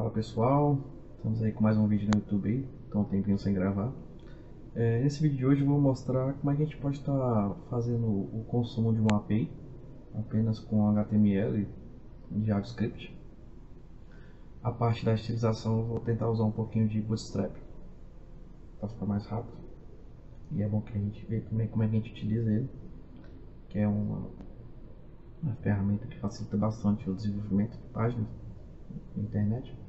Fala pessoal, estamos aí com mais um vídeo no YouTube então um tempinho sem gravar. É, nesse vídeo de hoje eu vou mostrar como é que a gente pode estar tá fazendo o consumo de uma API apenas com HTML e JavaScript. A parte da estilização eu vou tentar usar um pouquinho de Bootstrap para ficar mais rápido. E é bom que a gente veja também como é que a gente utiliza ele, que é uma, uma ferramenta que facilita bastante o desenvolvimento de páginas na internet.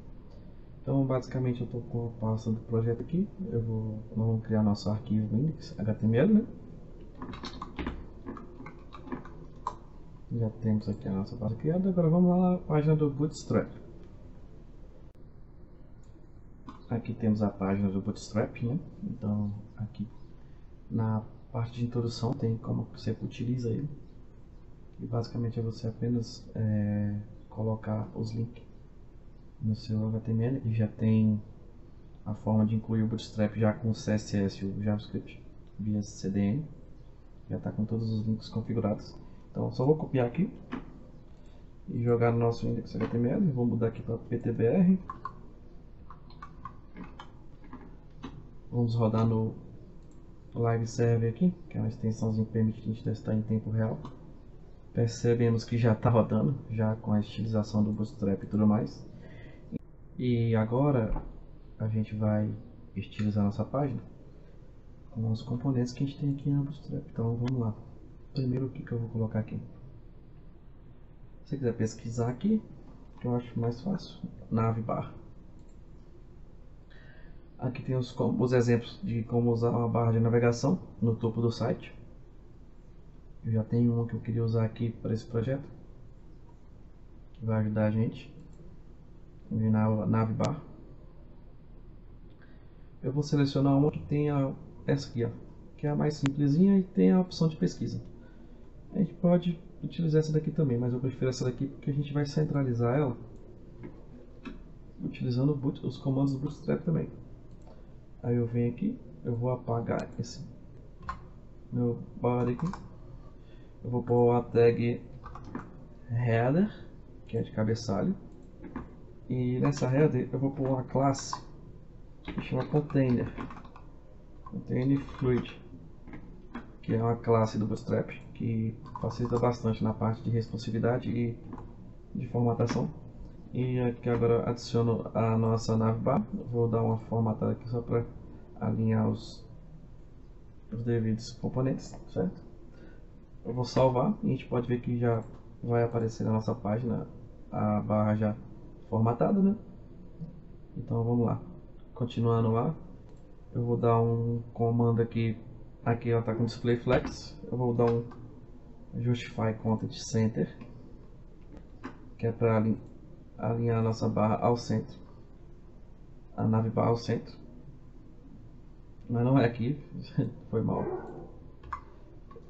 Então basicamente eu estou com a pasta do projeto aqui, eu vou, nós vamos criar nosso arquivo index.html, né? Já temos aqui a nossa base criada, agora vamos lá na página do Bootstrap. Aqui temos a página do Bootstrap, né? Então aqui na parte de introdução tem como você utiliza ele. E basicamente é você apenas é, colocar os links no seu HTML e já tem a forma de incluir o Bootstrap já com o CSS e o JavaScript via CDN. Já está com todos os links configurados. Então só vou copiar aqui e jogar no nosso index HTML. Vou mudar aqui para PTBR. Vamos rodar no Live Server aqui, que é uma extensãozinha que permite a gente testar em tempo real. Percebemos que já está rodando, já com a estilização do Bootstrap e tudo mais. E agora a gente vai estilizar nossa página com os componentes que a gente tem aqui na Bootstrap. Então vamos lá. Primeiro o que, eu vou colocar aqui? Se você quiser pesquisar aqui, que eu acho mais fácil, navbar. Aqui tem os, os exemplos de como usar uma barra de navegação no topo do site. Eu já tenho uma que eu queria usar aqui para esse projeto. Que vai ajudar a gente. Na navbar. Eu vou selecionar uma que tenha essa aqui, ó, que é a mais simplesinha e tem a opção de pesquisa. A gente pode utilizar essa daqui também, mas eu prefiro essa daqui porque a gente vai centralizar ela utilizando os comandos do Bootstrap também. Aí eu venho aqui, eu vou apagar esse meu body aqui. Eu vou pôr a tag header, que é de cabeçalho. E nessa header eu vou pôr uma classe que chama container. Container fluid, que é uma classe do Bootstrap que facilita bastante na parte de responsividade e de formatação. E aqui agora adiciono a nossa navbar. Vou dar uma formatada aqui só para alinhar os, os devidos componentes, certo? Eu vou salvar e a gente pode ver que já vai aparecer na nossa página a barra já formatada, né? Então vamos lá. Continuando lá, eu vou dar um comando aqui. Aqui ela está com display flex. Eu vou dar um justify content center, que é para alinhar a nossa barra ao centro, a nave barra ao centro. Mas não é aqui, foi mal.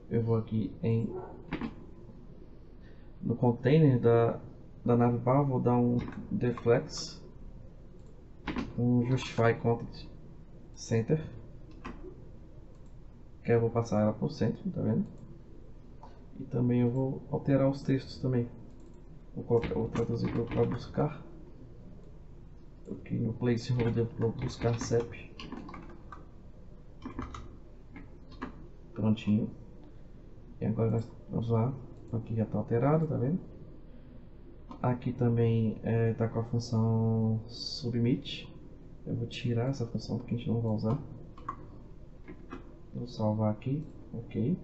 Eu vou aqui em no container da, da nave barra, vou dar um deflex, um justify content center, que eu vou passar ela para o centro, tá vendo? E também eu vou alterar os textos também. Vou, colocar, vou traduzir para buscar. Aqui no placeholder para buscar CEP. Prontinho. E agora nós vamos lá. Aqui já está alterado, tá vendo? Aqui também está é, tá com a função submit. Eu vou tirar essa função porque a gente não vai usar. Vou salvar aqui. Ok.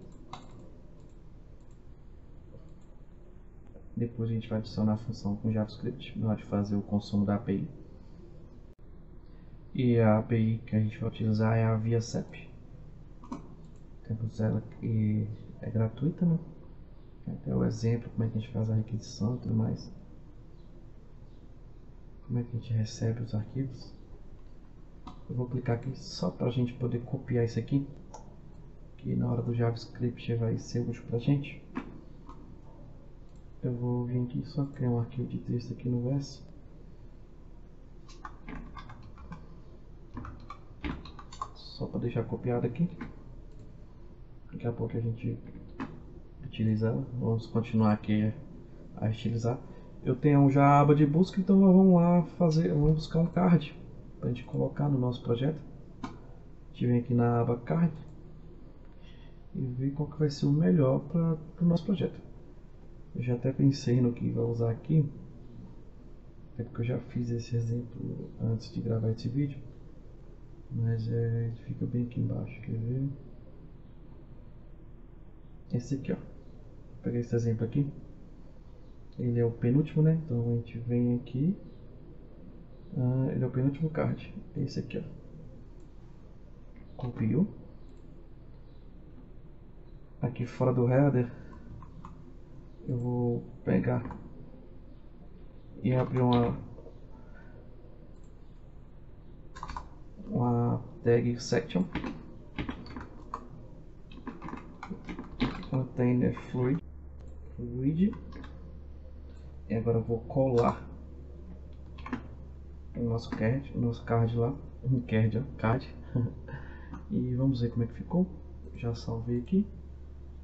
Depois a gente vai adicionar a função com JavaScript na hora de fazer o consumo da API. E a API que a gente vai utilizar é a ViaCep. Temos ela que é gratuita, né? Até o exemplo, como é que a gente faz a requisição e tudo mais. Como é que a gente recebe os arquivos. Eu vou clicar aqui só para a gente poder copiar isso aqui. Que na hora do JavaScript vai ser útil para a gente eu vou vir aqui só criar um arquivo de texto aqui no VS só para deixar copiado aqui daqui a pouco a gente utiliza vamos continuar aqui a estilizar eu tenho já a aba de busca, então vamos lá fazer, vamos buscar um card para a gente colocar no nosso projeto. A gente vem aqui na aba card e ver qual que vai ser o melhor para o nosso projeto. Eu já até pensei no que vai usar aqui, é porque eu já fiz esse exemplo antes de gravar esse vídeo, mas é, fica bem aqui embaixo, quer ver? Esse aqui, ó. Vou pegar esse exemplo aqui. Ele é o penúltimo, né? Então a gente vem aqui. Ah, ele é o penúltimo card. É esse aqui, ó. Copio. Aqui fora do header, eu vou pegar e abrir uma uma tag section container fluid fluid e agora eu vou colar o nosso card, o nosso card lá, um card, card. e vamos ver como é que ficou. Já salvei aqui.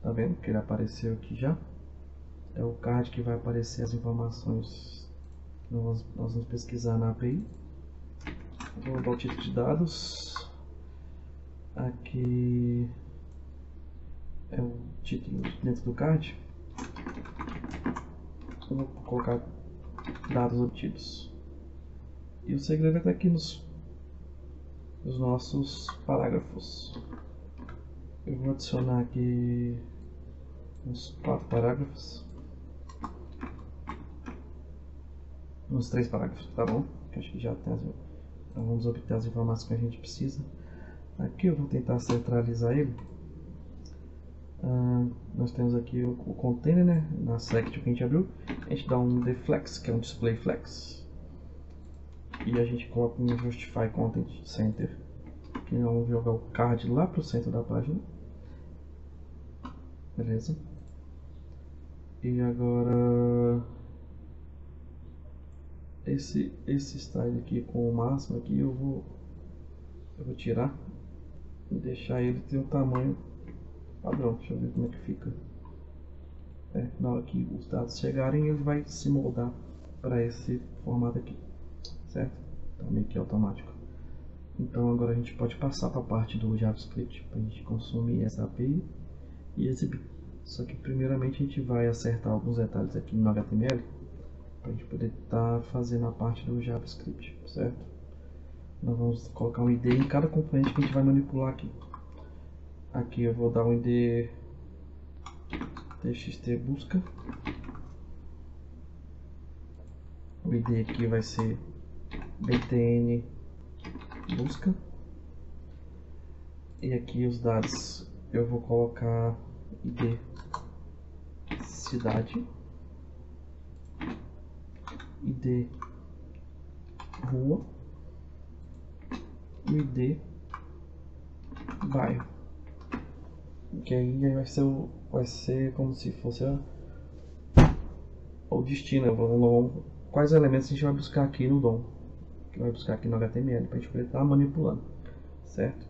Tá vendo que ele apareceu aqui já? É o card que vai aparecer as informações que nós, nós vamos pesquisar na API. Vou dar o título de dados. Aqui é o título dentro do card. Vou colocar dados obtidos. E o segredo está aqui nos, nos nossos parágrafos. Eu vou adicionar aqui uns quatro parágrafos. Uns três parágrafos, tá bom? Acho que já tem as, então vamos obter as informações que a gente precisa. Aqui eu vou tentar centralizar ele. Uh, nós temos aqui o, o, container, né? Na section que a gente abriu. A gente dá um deflex, que é um display flex. E a gente coloca um justify content center. Que nós vamos jogar o card lá para o centro da página. Beleza. E agora esse esse style aqui com o máximo aqui eu vou eu vou tirar e deixar ele ter o tamanho padrão. Deixa eu ver como é que fica. É, na hora que os dados chegarem, ele vai se moldar para esse formato aqui, certo? Então meio que automático. Então agora a gente pode passar para a parte do JavaScript para a gente consumir essa API e exibir. Só que primeiramente a gente vai acertar alguns detalhes aqui no HTML para a gente poder estar tá fazendo a parte do JavaScript, certo? Nós vamos colocar um ID em cada componente que a gente vai manipular aqui. Aqui eu vou dar um ID txt busca. O ID aqui vai ser btn busca. E aqui os dados eu vou colocar ID cidade, ID rua e ID bairro que aí vai ser, vai ser como se fosse o destino. Vamos, quais elementos a gente vai buscar aqui no DOM, que vai buscar aqui no HTML, para a gente poder estar tá manipulando, certo?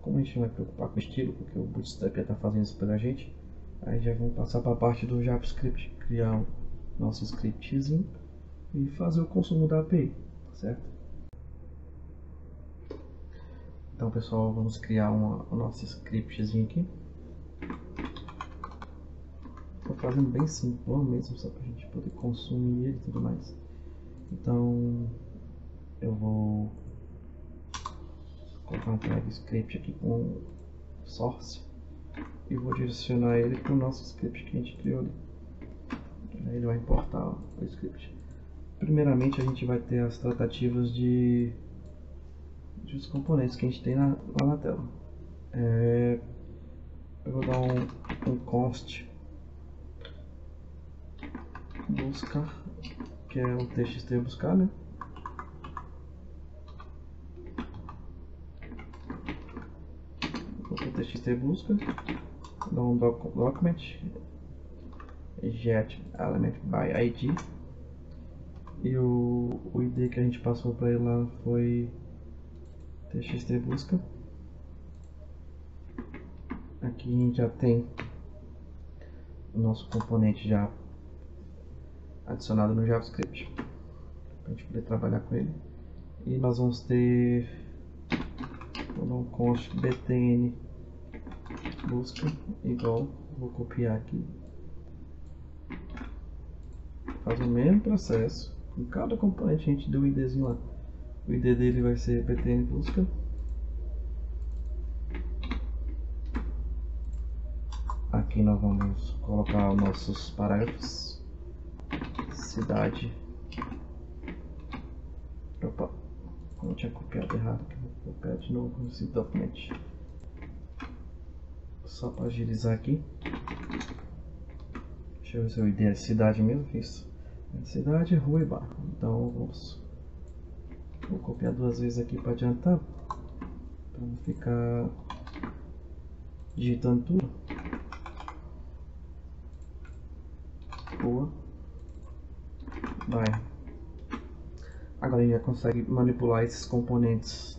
Como a gente não vai preocupar com o estilo, porque o Bootstrap já está fazendo isso pela gente, aí já vamos passar para a parte do JavaScript, criar o nosso scriptzinho e fazer o consumo da API, certo? Então pessoal, vamos criar uma, o nosso scriptzinho aqui. Tô fazendo bem simplão mesmo, só pra gente poder consumir ele e tudo mais. Então, eu vou colocar um script aqui com source e vou direcionar ele para o nosso script que a gente criou ali. Ele vai importar o script. Primeiramente a gente vai ter as tratativas de, de os componentes que a gente tem na, lá na tela. É, eu vou dar um, um const busca, que é o txt buscar, né? Vou txt busca, dar um doc document, get element by id e o, o id que a gente passou para ele lá foi txt busca aqui a gente já tem o nosso componente já adicionado no JavaScript para a gente poder trabalhar com ele. E nós vamos ter um const btn busca igual, vou copiar aqui, faz o mesmo processo, em cada componente a gente deu o idzinho lá, o id dele vai ser btn busca Aqui nós vamos colocar os nossos parágrafos. Cidade. Opa, tinha copiado errado, vou copiar de novo esse documento. Só para agilizar aqui. Deixa eu ver se eu ideia cidade mesmo, fiz. Cidade, rua e bairro. Então vamos. Vou copiar duas vezes aqui para adiantar. Para não ficar digitando tudo. boa. Vai. Agora a gente já consegue manipular esses componentes.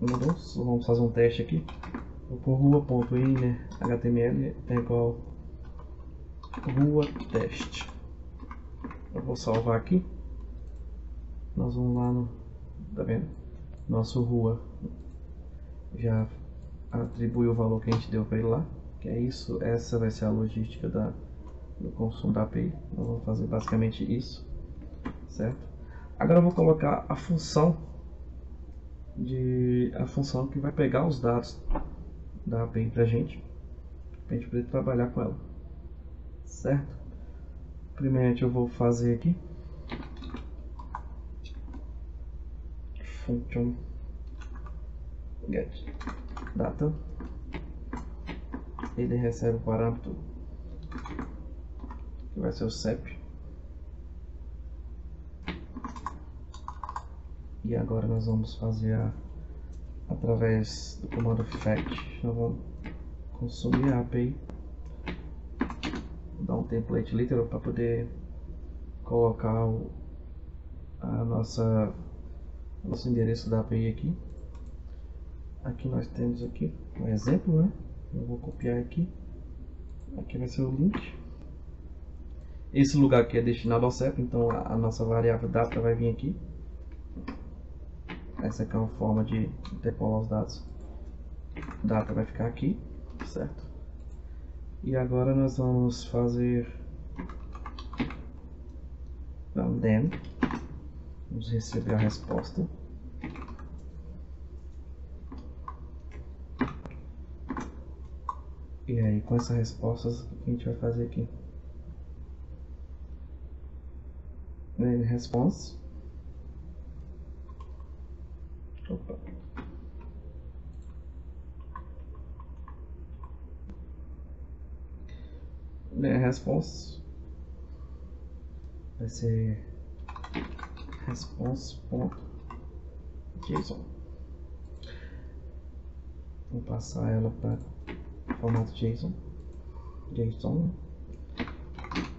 Vamos, fazer um teste aqui. Vou por rua.inner é igual rua teste. Eu vou salvar aqui. Nós vamos lá no. Tá vendo? Nosso rua já atribuiu o valor que a gente deu para ele lá. Que é isso. Essa vai ser a logística da do consumo da API. Nós vamos fazer basicamente isso, certo? Agora eu vou colocar a função de a função que vai pegar os dados da API para gente, para gente poder trabalhar com ela, certo? Primeiramente eu vou fazer aqui function get data ele recebe o parâmetro que vai ser o CEP. E agora nós vamos fazer a, através do comando fetch, nós vamos consumir a API, dar um template literal para poder colocar o, a nossa nosso endereço da API aqui. Aqui nós temos aqui um exemplo, né? Eu vou copiar aqui. Aqui vai ser o link. Esse lugar aqui é destinado ao CEP, então a, nossa variável data vai vir aqui. Essa aqui é uma forma de depolar os dados. Data vai ficar aqui, certo? E agora nós vamos fazer um then. Vamos receber a resposta. E aí, com essa resposta, o que a gente vai fazer aqui? Main response. Opa. Main response vai ser response.json. Vou passar ela para formato JSON. JSON.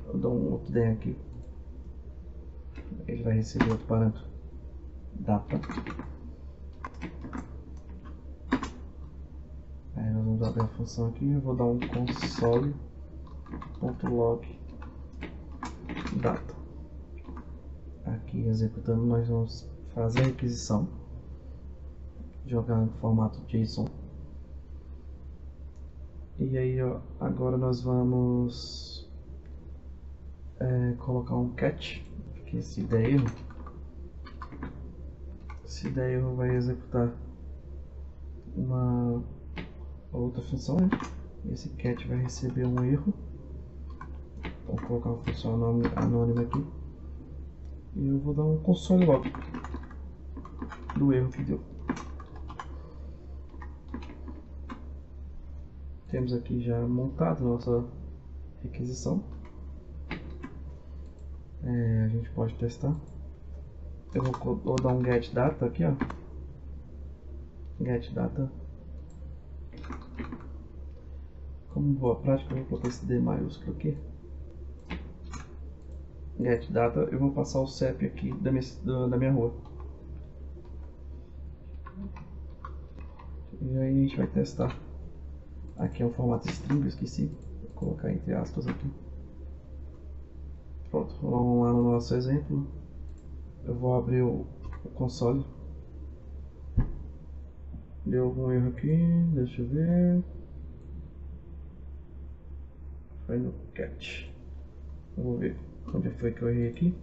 Eu dou um outro D ele vai receber outro parâmetro data. Aí nós vamos abrir a função aqui, eu vou dar um console.log data. Aqui executando nós vamos fazer a requisição, jogar no formato JSON. E aí ó, agora nós vamos é, colocar um catch que se der erro, se der erro vai executar uma outra função, né? esse cat vai receber um erro. Vou colocar uma função anônima aqui. E eu vou dar um console log do erro que deu. Temos aqui já montado nossa requisição. É, a gente pode testar. Eu vou, vou dar um get data aqui, ó. Get data. Como boa prática, eu vou colocar esse D maiúsculo aqui. Get data, eu vou passar o CEP aqui da minha, da minha rua. E aí a gente vai testar. Aqui é o formato string, eu esqueci. Vou colocar entre aspas aqui. Pronto, vamos lá no nosso exemplo. Eu vou abrir o, console. Deu algum erro aqui, deixa eu ver. Foi no cat. Vou ver onde foi que eu errei aqui.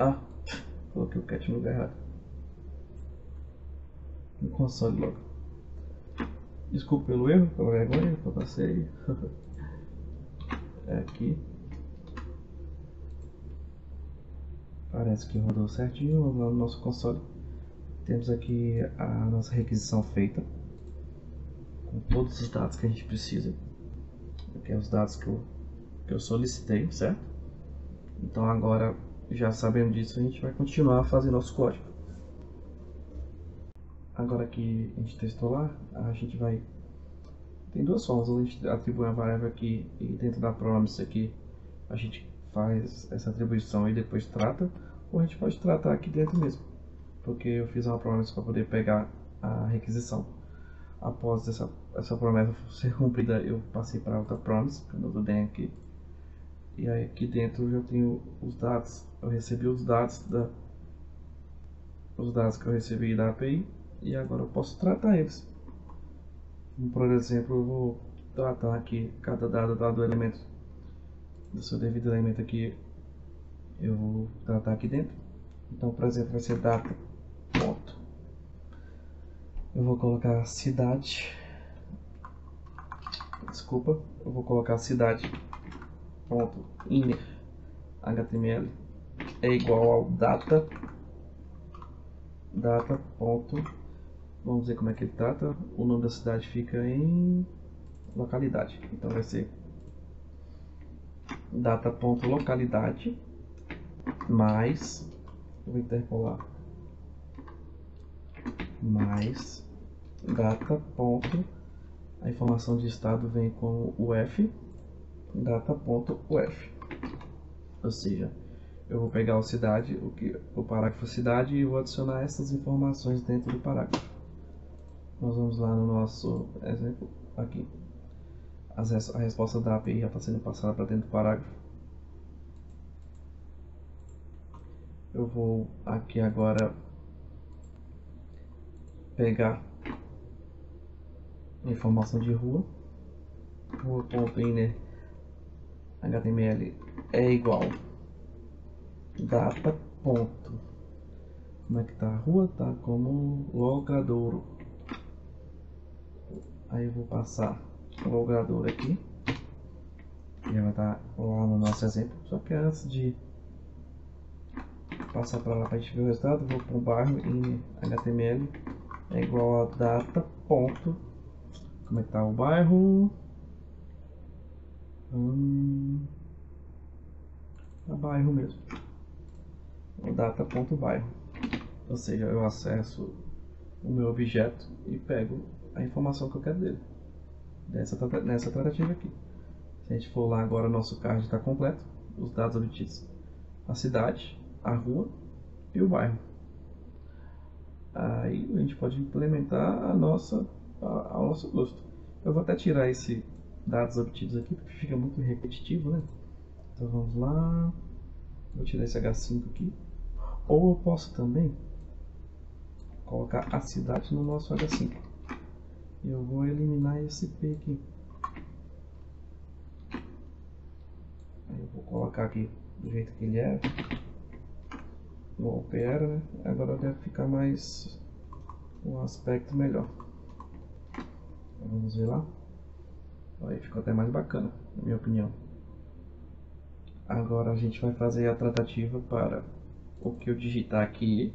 Ah, coloquei o cat no lugar errado. No console logo. Desculpa pelo erro, pela vergonha que eu passei. é aqui. Parece que rodou certinho. No nosso console. Temos aqui a nossa requisição feita. Com todos os dados que a gente precisa. Aqui é os dados que eu, que eu solicitei, certo? Então agora, já sabendo disso, a gente vai continuar fazer nosso código. Agora que a gente testou lá, a gente vai... Tem duas formas, a gente atribui uma variável aqui e dentro da promise aqui a gente faz essa atribuição e depois trata, ou a gente pode tratar aqui dentro mesmo, porque eu fiz uma promise para poder pegar a requisição. Após essa, essa promessa ser cumprida, eu passei para outra promise, quando eu den aqui, e aí aqui dentro eu tenho os dados, eu recebi os dados da os dados que eu recebi da API e agora eu posso tratar eles. Por exemplo, eu vou tratar aqui cada dado, dado elemento do seu devido elemento aqui, eu vou tratar aqui dentro. Então, por exemplo, vai ser data ponto. Eu vou colocar cidade. Desculpa, eu vou colocar cidade ponto inner html é igual ao data data ponto Vamos ver como é que ele trata. O nome da cidade fica em localidade. Então vai ser data.localidade mais vou interpolar mais data ponto a informação de estado vem com o f data ponto uf ou seja eu vou pegar o cidade o que o parágrafo cidade e vou adicionar essas informações dentro do parágrafo nós vamos lá no nosso exemplo, aqui. a resposta da API já está sendo passada para dentro do parágrafo. Eu vou aqui agora pegar informação de rua. Rua.inner HTML é igual data ponto como é que tá a rua tá como logradouro Aí eu vou passar o logrador aqui. E vai estar lá no nosso exemplo. Só que antes de passar para lá para a gente ver o resultado, vou para o bairro em HTML é igual a data ponto. Como é que tá o bairro? Hum, é bairro mesmo. O data ponto bairro. Ou seja, eu acesso o meu objeto e pego a informação que eu quero dele. Nessa, nessa tratativa aqui. Se a gente for lá agora, nosso card está completo. Os dados obtidos. A cidade, a rua e o bairro. Aí a gente pode implementar a nossa, a, ao nosso gosto. Eu vou até tirar esse dados obtidos aqui, porque fica muito repetitivo, né? Então vamos lá. Vou tirar esse H5 aqui. Ou eu posso também colocar a cidade no nosso H5 eu vou eliminar esse P aqui. Aí eu vou colocar aqui do jeito que ele é. O P era, né? Agora deve ficar mais um aspecto melhor. Então, vamos ver lá. Aí ficou até mais bacana, na minha opinião. Agora a gente vai fazer a tratativa para o que eu digitar aqui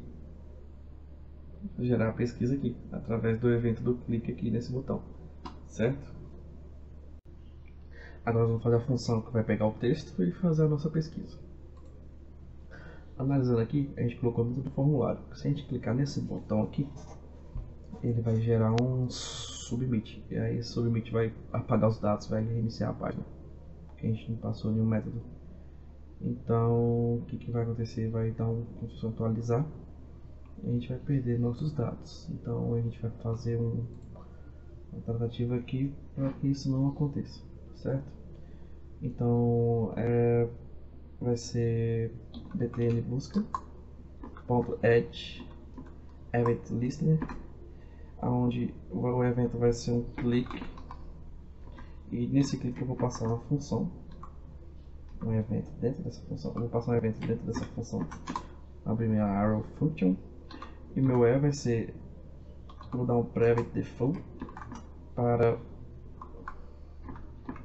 gerar a pesquisa aqui, através do evento do clique aqui nesse botão, certo? Agora vamos fazer a função que vai pegar o texto e fazer a nossa pesquisa. Analisando aqui, a gente colocou dentro do formulário. Se a gente clicar nesse botão aqui, ele vai gerar um submit. E aí submit vai apagar os dados, vai reiniciar a página. Porque a gente não passou nenhum método. Então, o que, que vai acontecer? Vai dar um, um atualizar a gente vai perder nossos dados. Então a gente vai fazer um, uma tratativa aqui para que isso não aconteça, certo? Então é, vai ser btn busca ponto add event listener onde o evento vai ser um clique e nesse clique eu vou passar uma função um evento dentro dessa função eu vou passar um evento dentro dessa função abrir minha arrow function e meu E vai ser vou dar um private default para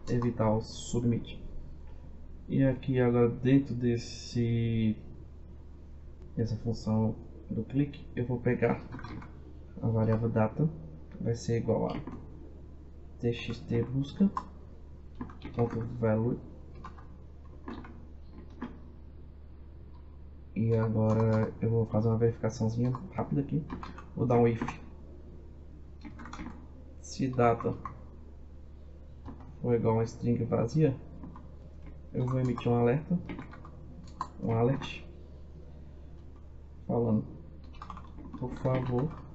evitar o submit. E aqui agora dentro desse dessa função do clique eu vou pegar a variável data vai ser igual a txt busca ponto value e agora eu vou fazer uma verificaçãozinha rápida aqui vou dar um if se data for igual a uma string vazia eu vou emitir um alerta um alert falando por favor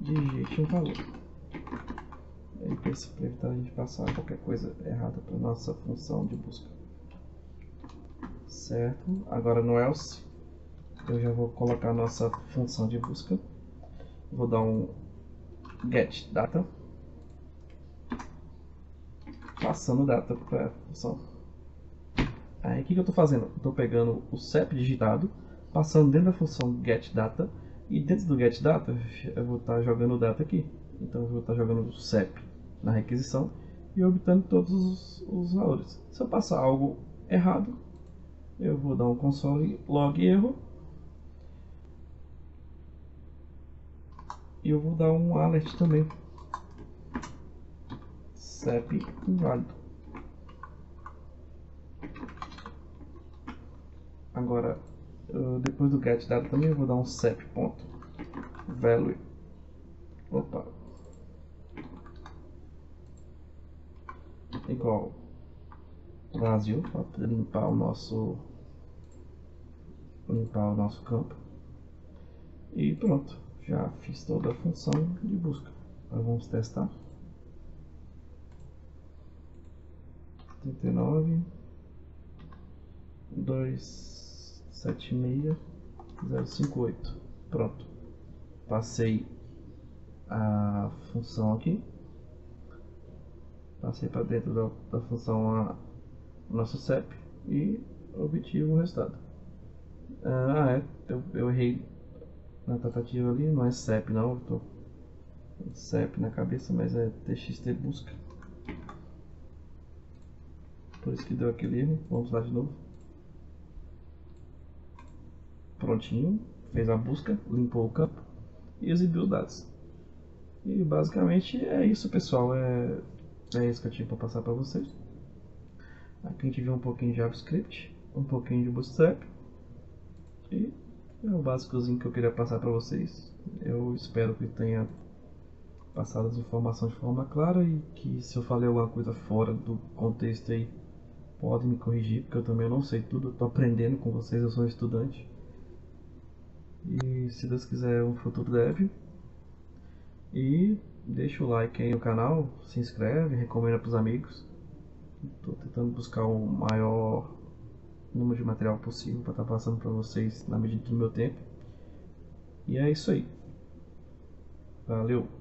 digite um valor. Aí para evitar a gente passar qualquer coisa errada para nossa função de busca. Certo? Agora no else eu já vou colocar a nossa função de busca. Vou dar um get data passando data para a função. Aí o que, que eu estou fazendo? Estou pegando o CEP digitado, passando dentro da função getData e dentro do getData, eu vou estar jogando data aqui. Então eu vou estar jogando o CEP na requisição e obtendo todos os, os valores. Se eu passar algo errado, eu vou dar um console log erro e eu vou dar um alert também. CEP inválido. Agora depois do get dado também eu vou dar um sep ponto value opa igual vazio para limpar o nosso limpar o nosso campo e pronto já fiz toda a função de busca agora vamos testar 39 2 76058. Pronto. Passei a função aqui. Passei para dentro da, da função a nosso CEP e obtive o resultado. Ah, é. Eu, eu errei na tentativa ali. Não é CEP, não. Eu tô CEP na cabeça, mas é TXT busca. Por isso que deu aquele erro. Vamos lá de novo prontinho, fez a busca, limpou o campo e exibiu os dados. E basicamente é isso pessoal, é, é isso que eu tinha para passar para vocês. Aqui a gente viu um pouquinho de JavaScript, um pouquinho de Bootstrap e é o básicozinho que eu queria passar para vocês. Eu espero que tenha passado as informações de forma clara e que se eu falei alguma coisa fora do contexto aí, pode me corrigir, porque eu também não sei tudo, eu tô aprendendo com vocês, eu sou um estudante. E se Deus quiser um futuro deve. E deixa o like aí no canal, se inscreve, recomenda para os amigos. Estou tentando buscar o maior número de material possível para estar tá passando para vocês na medida do meu tempo. E é isso aí. Valeu!